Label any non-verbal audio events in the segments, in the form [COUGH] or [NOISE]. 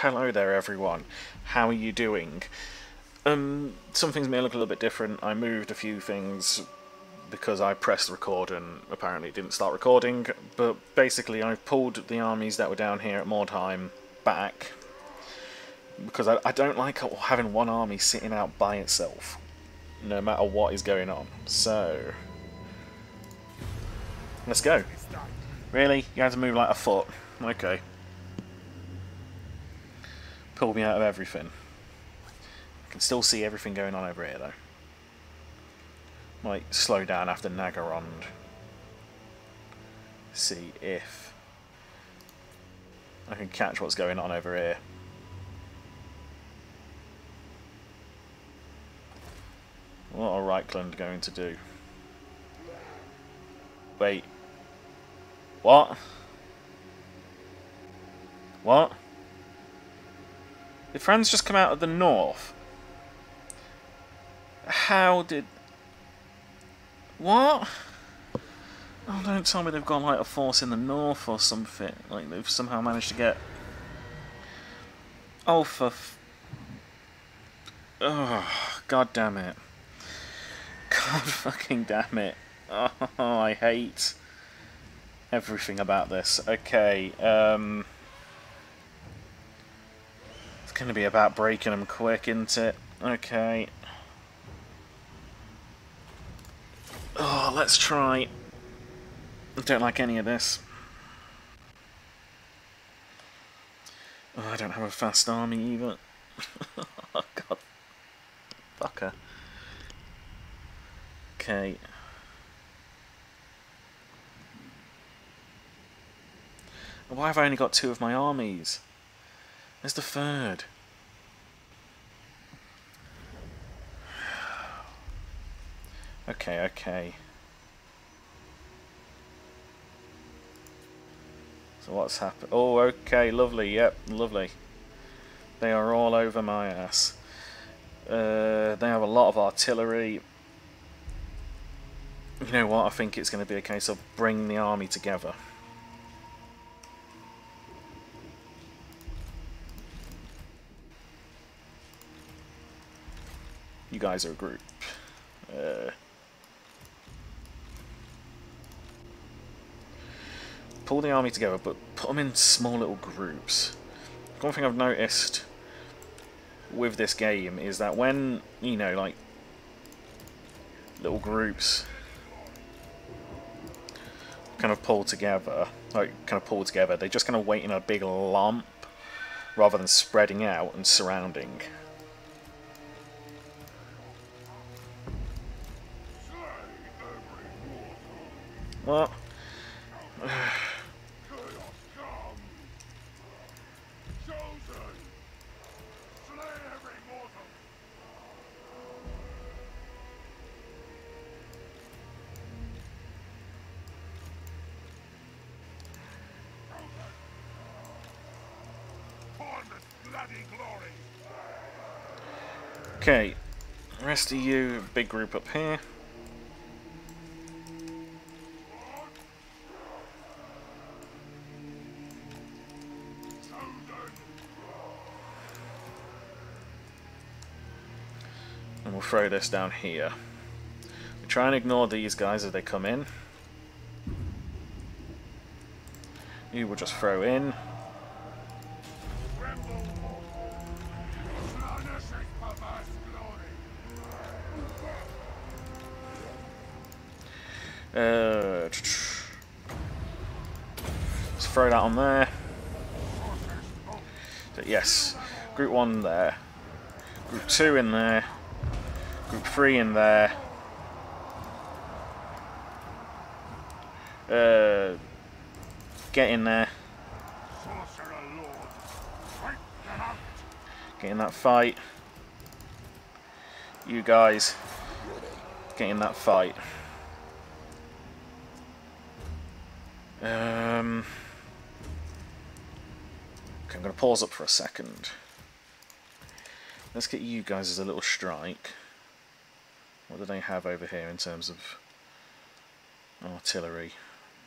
hello there everyone. How are you doing? Um, some things may look a little bit different. I moved a few things because I pressed record and apparently didn't start recording, but basically I pulled the armies that were down here at Mordheim back because I, I don't like having one army sitting out by itself no matter what is going on. So, let's go. Really? You had to move like a foot? Okay. Pull me out of everything. I can still see everything going on over here though. Might slow down after Naggarond. See if I can catch what's going on over here. What are Reikland going to do? Wait. What? What? Did Franz just come out of the north? How did... What? Oh, don't tell me they've got like a force in the north or something. Like they've somehow managed to get... Oh, for... Oh, god damn it. God [LAUGHS] fucking damn it. Oh, I hate everything about this. Okay, um... Going to be about breaking them quick, isn't it? Okay. Oh, let's try. I don't like any of this. Oh, I don't have a fast army either. [LAUGHS] oh, God. Fucker. Okay. Why have I only got two of my armies? Where's the third? Okay, okay. So what's happened? Oh, okay, lovely, yep, lovely. They are all over my ass. Uh, they have a lot of artillery. You know what, I think it's going to be a case of bring the army together. Guys are a group. Uh, pull the army together, but put them in small little groups. One thing I've noticed with this game is that when, you know, like, little groups kind of pull together, like, kind of pull together, they just kind of wait in a big lump rather than spreading out and surrounding. What? [SIGHS] Okay, rest of you, big group up here. Throw this down here. We try and ignore these guys as they come in. You will just throw in. Uh, let's throw that on there. So yes, group one there, group two in there, group three in there. Uh, get in there. Get in that fight. You guys, get in that fight. Um, okay, I'm going to pause up for a second. Let's get you guys as a little strike. What do they have over here in terms of artillery?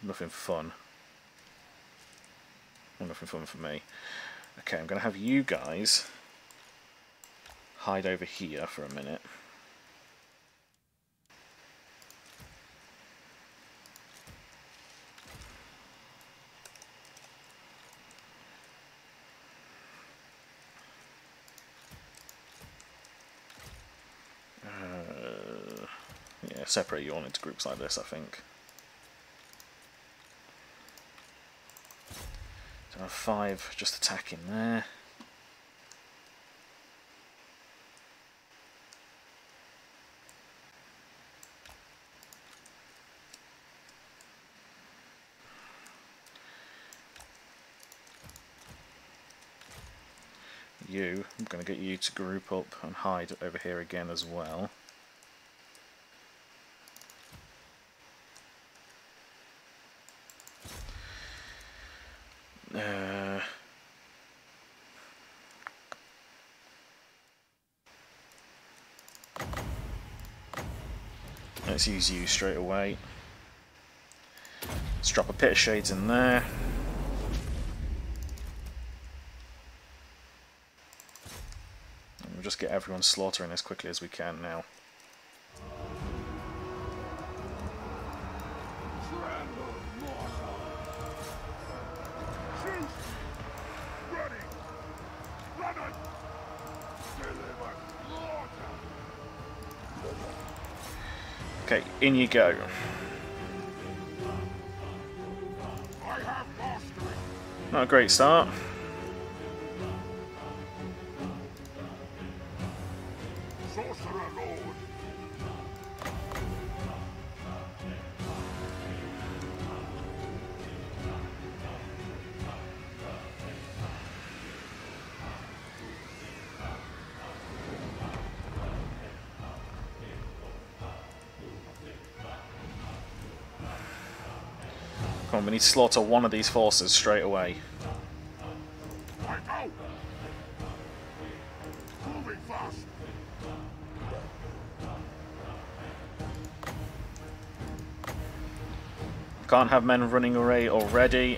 Nothing fun. Nothing fun for me. Okay, I'm going to have you guys hide over here for a minute. Separate you all into groups like this, I think. So five just attacking there. you. I'm going to get you to group up and hide over here again as well. Let's use you straight away. Let's drop a pit of shades in there. We'll just get everyone slaughtering as quickly as we can now. Okay, in you go. Not a great start. Slaughter one of these forces straight away. Can't have men running away already.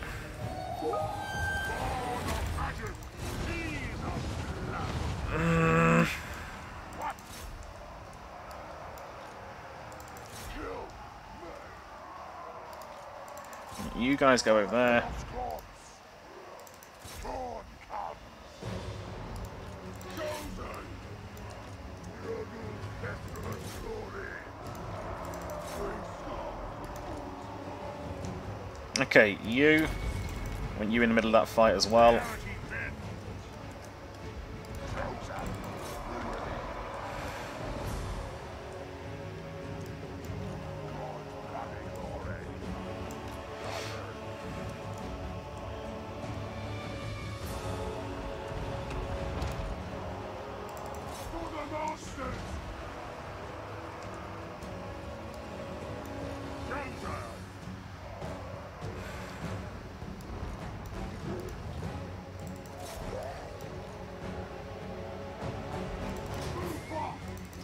Guys go over there. Okay, you. I want you in the middle of that fight as well.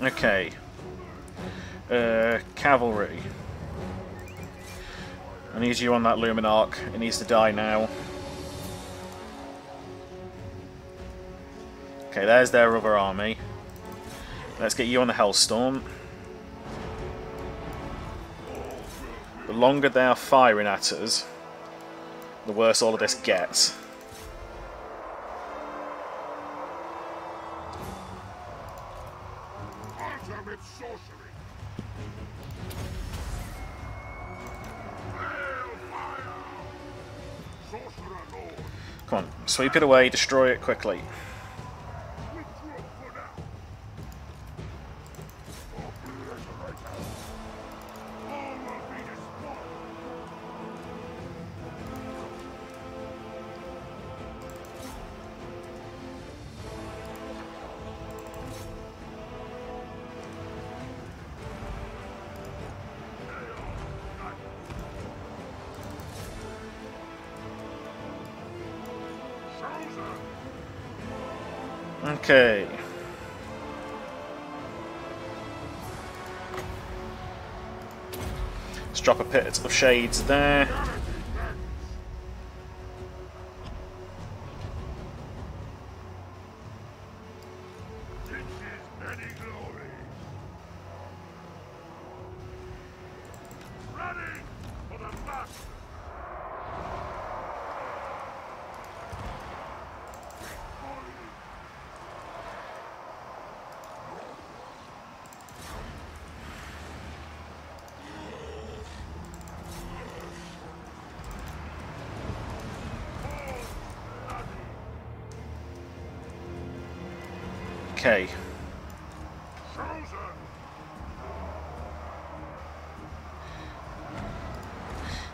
Okay. Uh, cavalry. I need you on that Luminark. It needs to die now. Okay, there's their other army. Let's get you on the Helstorm. The longer they are firing at us, the worse all of this gets. Sweep it away, destroy it quickly. Okay. Let's drop a pit of shades there. Okay.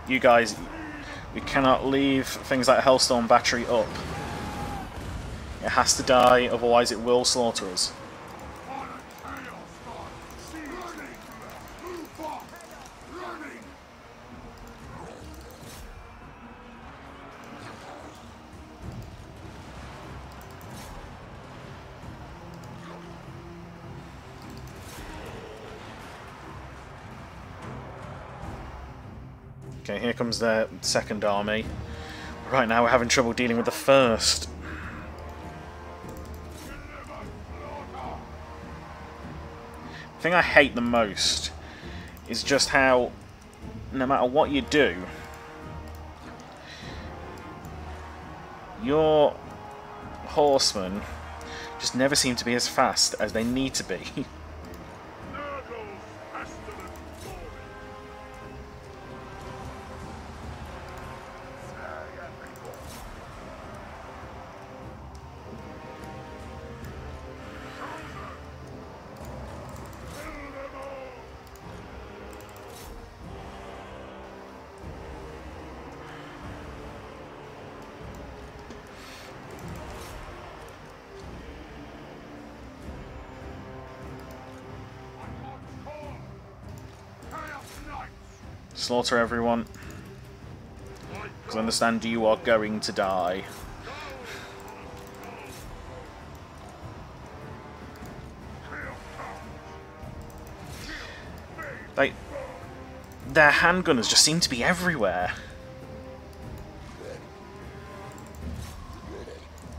You guys, we cannot leave things like Helstorm Battery up. It has to die, otherwise it will slaughter us. Comes their second army. Right now we're having trouble dealing with the first. The thing I hate the most is just how, no matter what you do, your horsemen just never seem to be as fast as they need to be. [LAUGHS] Slaughter everyone, because I understand you are going to die. Like, their handgunners just seem to be everywhere.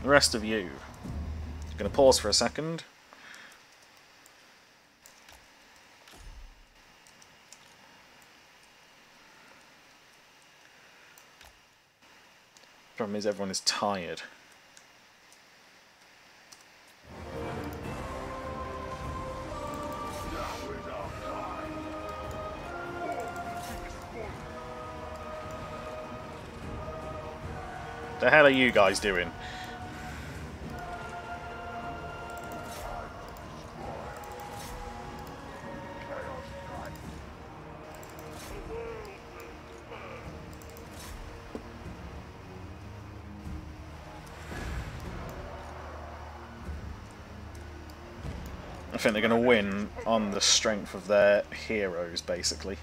The rest of you. Gonna pause for a second. Problem is, everyone is tired. The hell are you guys doing? Think they're going to win on the strength of their heroes, basically.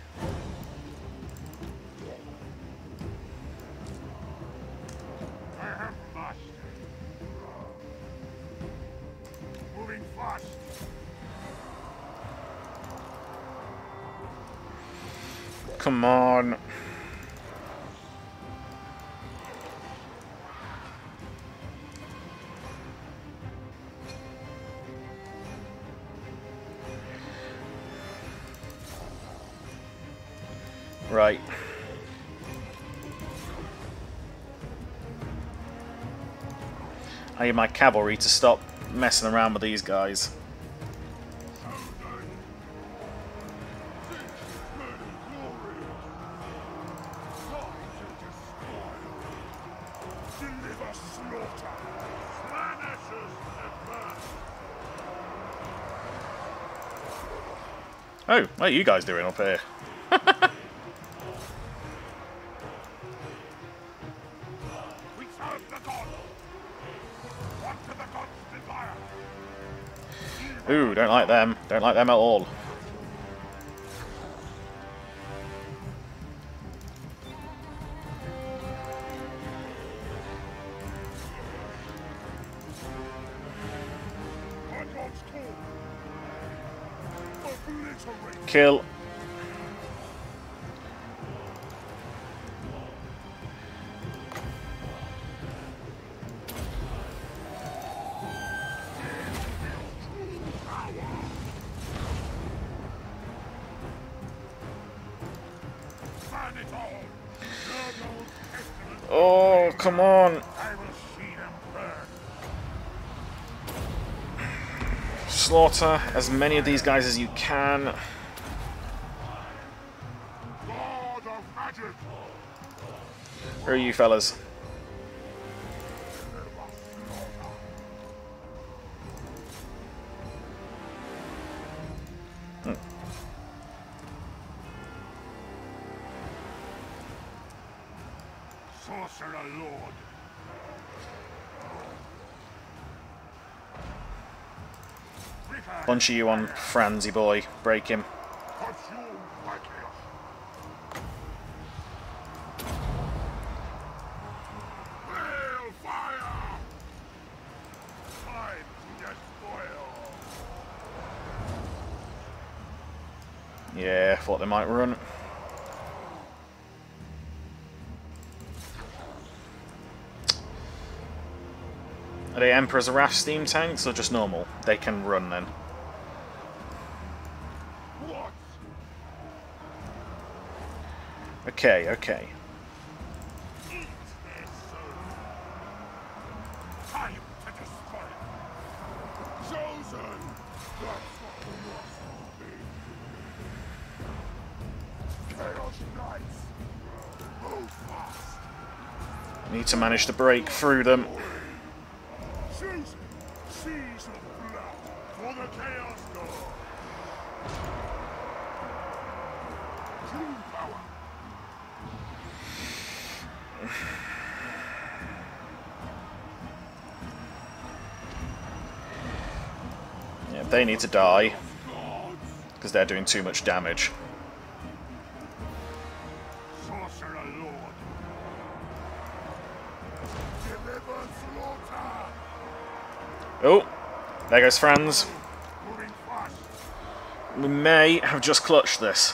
Come on. Need my cavalry to stop messing around with these guys. Oh, what are you guys doing up here? Don't like them. Don't like them at all. Kill. Slaughter as many of these guys as you can. Where are you fellas? Sorcerer Lord. Bunch of you on Franzy boy. Break him. Consume by chaos. Hail fire! Time to despoil. Yeah, thought they might run. Are they Emperor's Wrath steam tanks or just normal? They can run then. Okay, okay. Need to manage to break through them. They need to die because they're doing too much damage. Oh, there goes Franz. We may have just clutched this.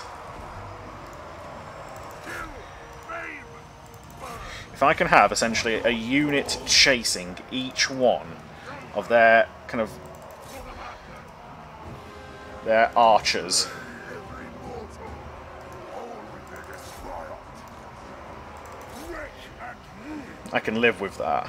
If I can have essentially a unit chasing each one of their kind of and archers. I can live with that.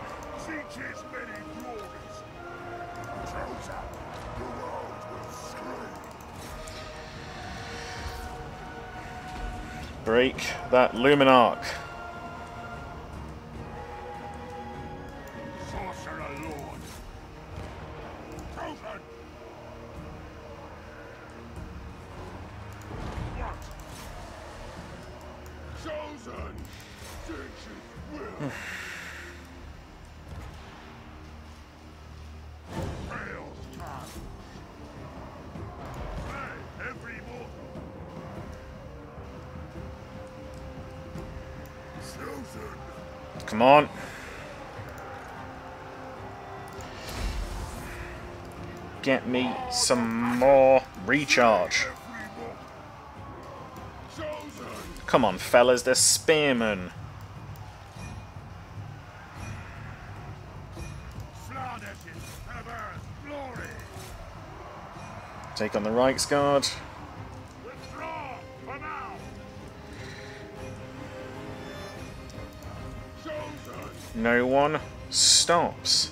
that Luminark. Sorcerer recharge. Come on, fellas, they're spearmen. Take on the Reiksguard. No one stops.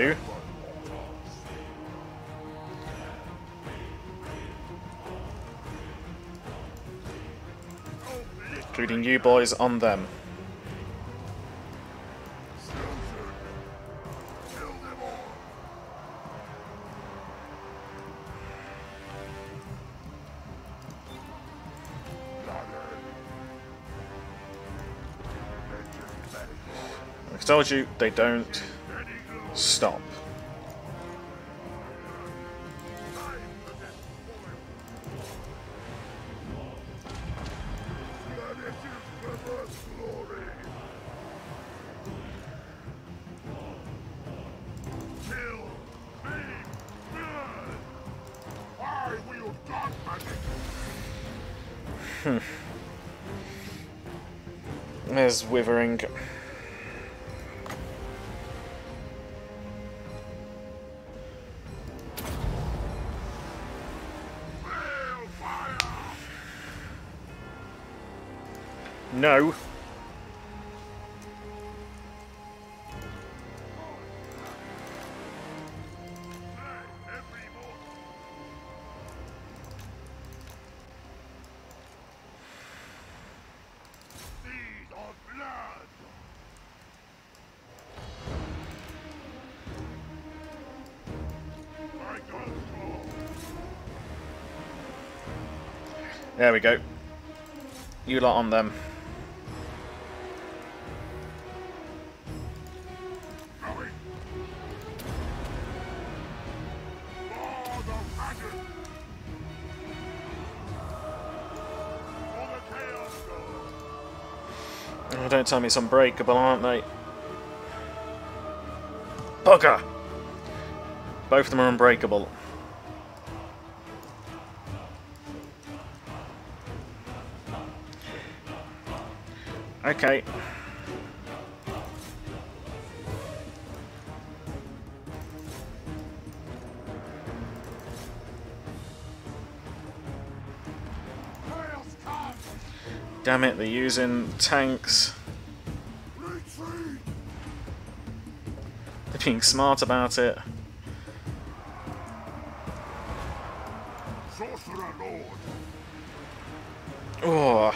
boys on them. I told you, they don't stop. There's Withering. No. There we go. You lot on them. Going. For the wagon. For the chaos god. Oh, don't tell me it's unbreakable, aren't they? Bugger! Both of them are unbreakable. Okay. Damn it, they're using tanks. They're being smart about it. Oh,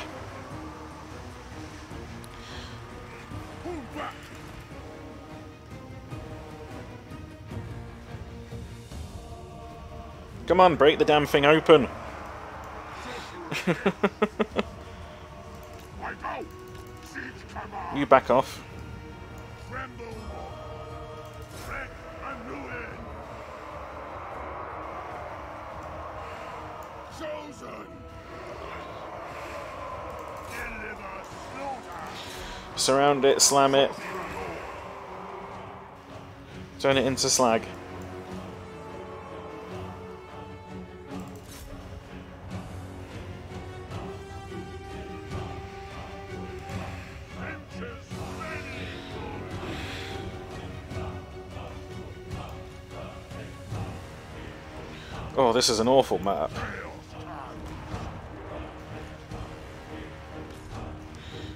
come on, break the damn thing open. I go. Siege command. You back off. Tremble. Wreck and ruin. Chosen. Surround it, slam it, turn it into slag. Oh, this is an awful map.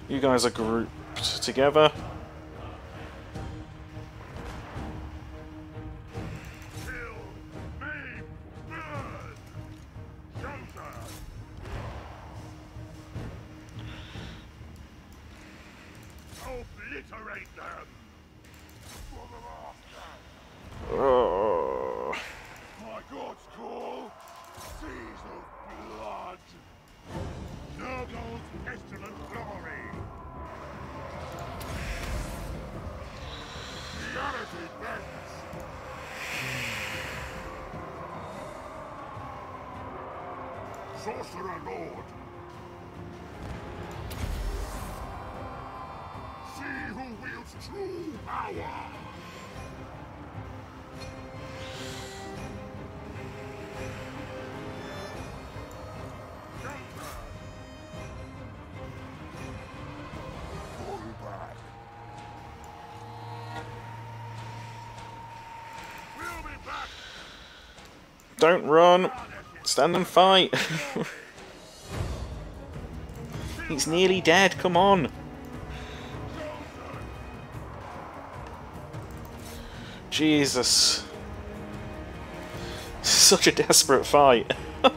You guys are grouped together. Don't run. Stand and fight! [LAUGHS] He's nearly dead, come on! Jesus. [LAUGHS] Such a desperate fight. [LAUGHS]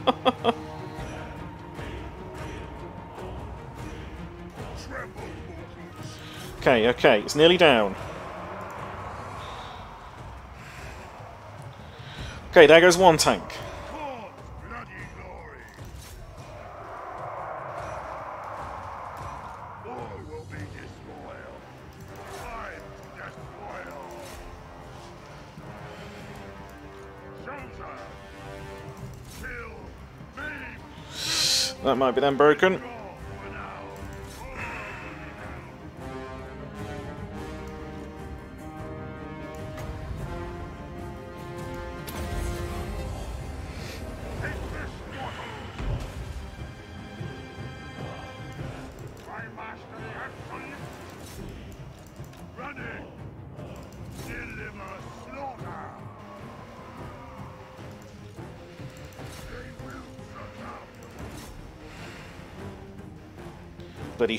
okay, okay, it's nearly down. Okay, there goes one tank. That might be then broken.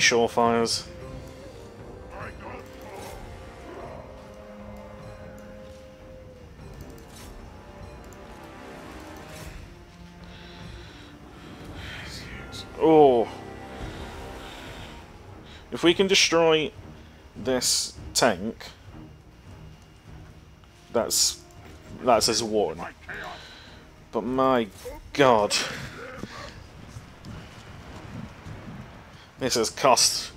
Surefires. Oh. If we can destroy this tank, that's that's as one. But my god. This has cost.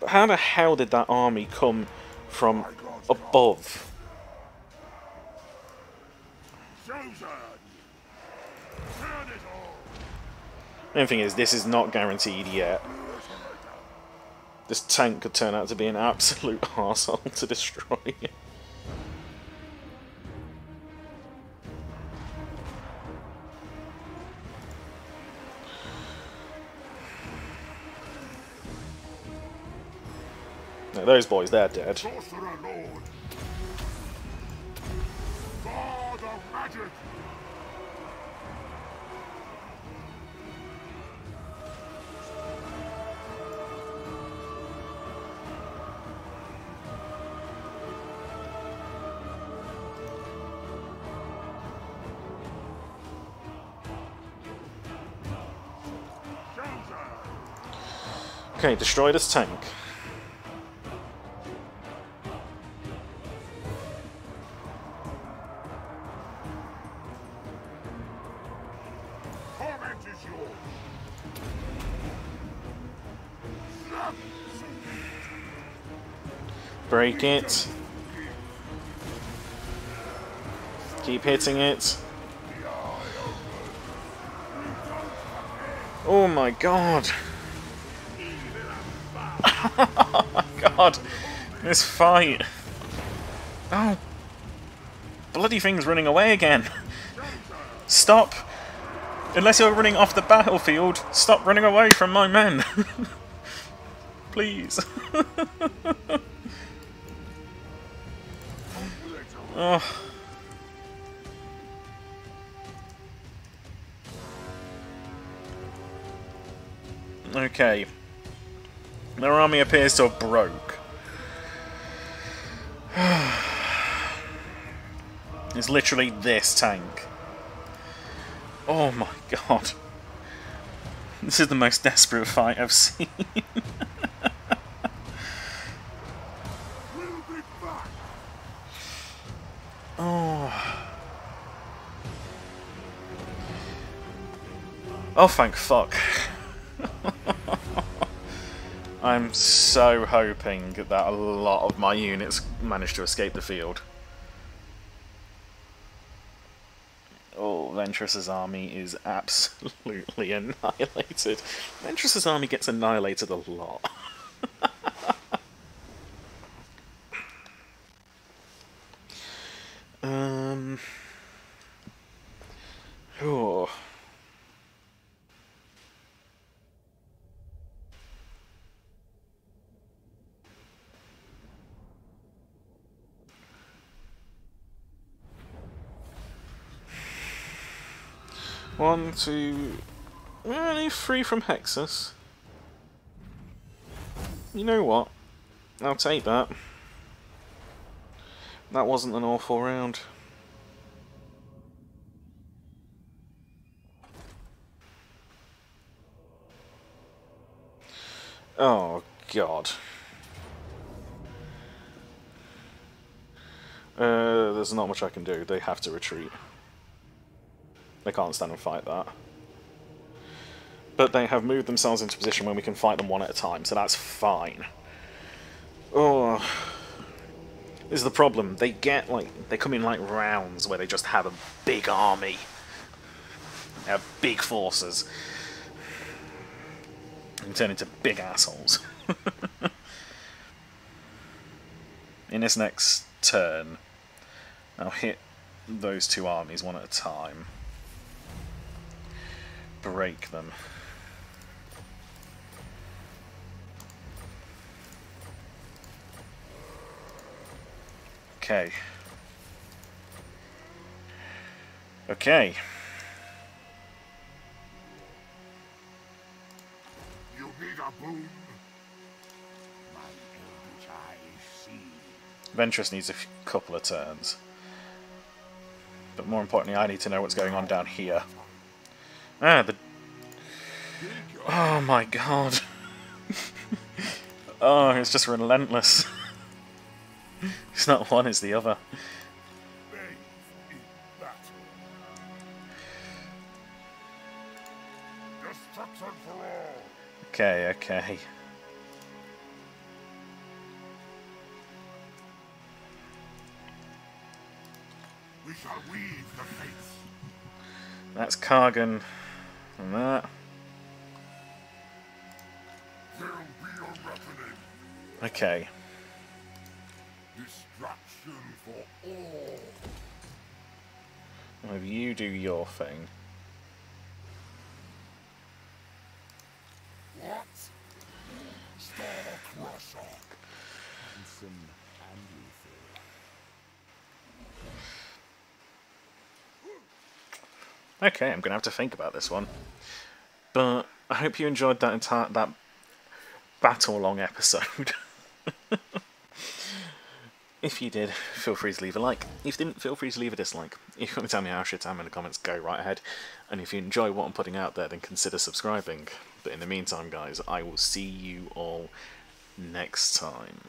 But how the hell did that army come from above? Main thing is, this is not guaranteed yet. This tank could turn out to be an absolute [LAUGHS] arsehole to destroy. now, those boys, they're dead. Okay, destroy this tank. Break it. Keep hitting it. Oh my god! [LAUGHS] God, this fight. Oh, bloody thing's running away again. [LAUGHS] Stop. Unless you're running off the battlefield, stop running away from my men. [LAUGHS] Please. oh. Okay. Their army appears to have broke. [SIGHS] it's literally this tank. Oh my god. This is the most desperate fight I've [LAUGHS] seen. oh. Oh, thank fuck. I'm so hoping that a lot of my units manage to escape the field. Oh, Ventress's army is absolutely [LAUGHS] annihilated. Ventress's army gets annihilated a lot. um... Oh... One, two... Only three from Hexus. You know what? I'll take that. That wasn't an awful round. Oh, God. Uh, there's not much I can do. They have to retreat. They can't stand and fight that. But they have moved themselves into position when we can fight them one at a time, so that's fine. Oh, this is the problem. They get like they come in like rounds where they just have a big army, they have big forces, and turn into big assholes. [LAUGHS] in this next turn, I'll hit those two armies one at a time, break them. Okay. Okay. You need a boon? My eldritch eyes see. Ventress needs a couple of turns. But more importantly, I need to know what's going on down here. Ah, the... Oh my god. [LAUGHS] oh, it's just relentless. [LAUGHS] it's not one, it's the other. Okay, okay. We shall weave the fates. That's Kargan. And that. Okay. Destruction for all. Well, you do your thing. Okay, I'm gonna have to think about this one. But I hope you enjoyed that entire that battle long episode. [LAUGHS] if you did, feel free to leave a like. If you didn't, feel free to leave a dislike. If you want to tell me how shit I'm in the comments, go right ahead. And if you enjoy what I'm putting out there, then consider subscribing. But in the meantime, guys, I will see you all next time.